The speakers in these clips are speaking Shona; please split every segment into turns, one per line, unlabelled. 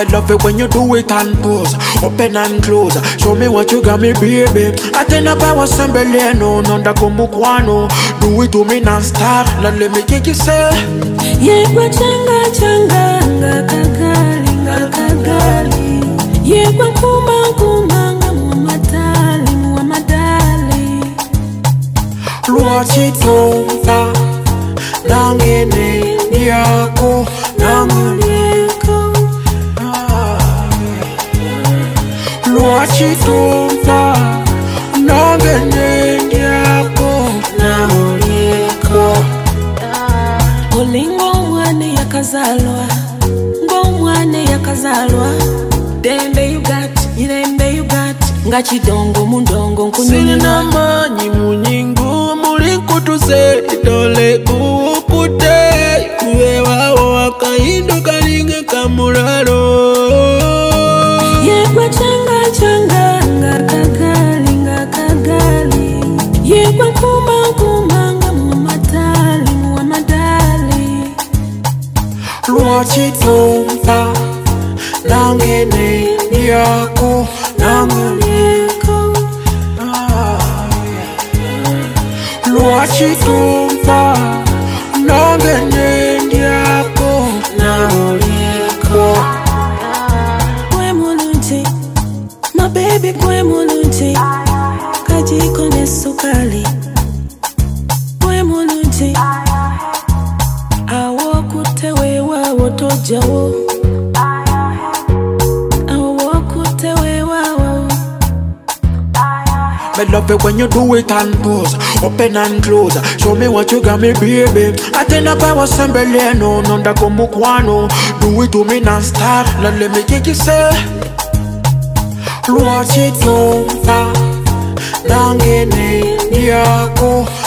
I love it when you do it and pose Open and close Show me what you got me, baby I think I power assembly, no No, no, no, no, no, no Do it to me non-stop Now let me kick you, sir Yeah, but changa, changa Nga kakali,
nga kakali Yeah, but kuma, kuma Nga mwamadali, mwamadali Luachito, ta
Nangene, niyako Yeah,
ngachidongo mundongo
nkusinina manyi munyingu muli nkutuze idole uwukute kuwewawo akayindo kalinge kamulalo
nochitunza
nangene yako nanguneko
lwachitunza nangene yako nanguneko
kwemulunti mabebi kwemulunti kajiko nesukali kwemulunti
I love it when you do it and pose Open and close Show me what you got me baby I tell up I was some no No da come kwano Do it to me non stop Now let me kick you say Watch it over
Nangene niyako Nangene niyako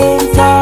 senta